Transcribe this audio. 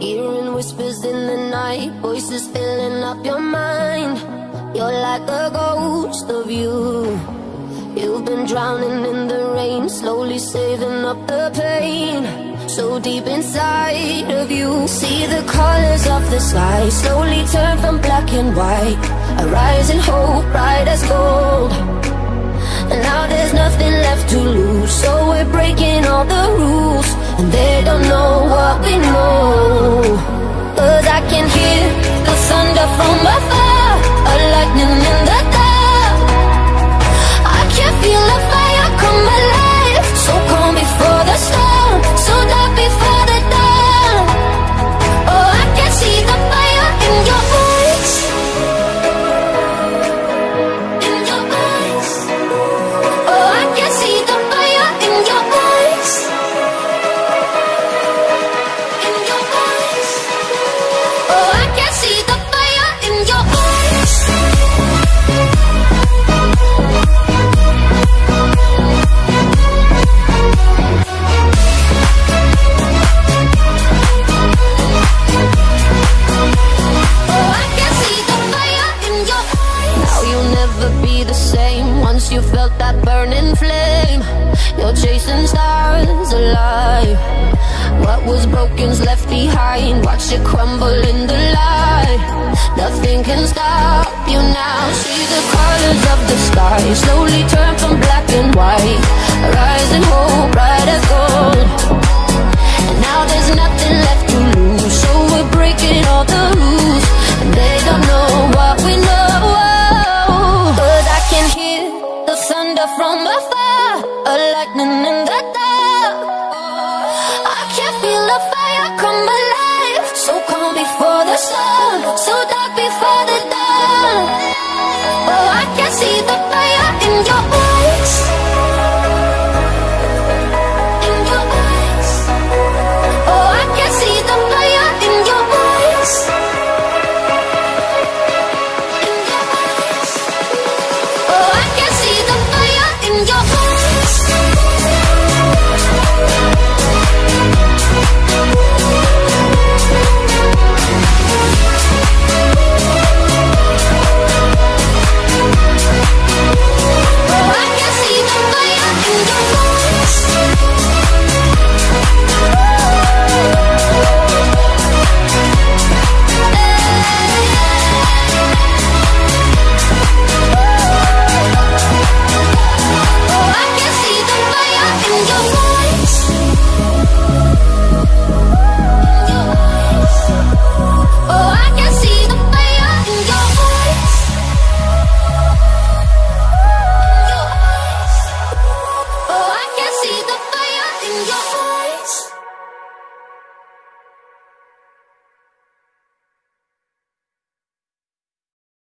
Hearing whispers in the night, voices filling up your mind. You're like a ghost of you. You've been drowning in the rain, slowly saving up the pain. So deep inside of you, see the colors of the sky slowly turn from black and white. A rising hope, bright as gold. And now there's nothing left to lose, so we're breaking all the rules. And they don't know what we know. Once that burning flame. You're chasing stars alive. What was broken's left behind. Watch it crumble in the light. Nothing can stop you now. See the colors of the sky slowly turn from black and white. Rising hope, bright as gold. Lightning in the dark. I can feel the fire come alive. So calm before the sun. So dark before the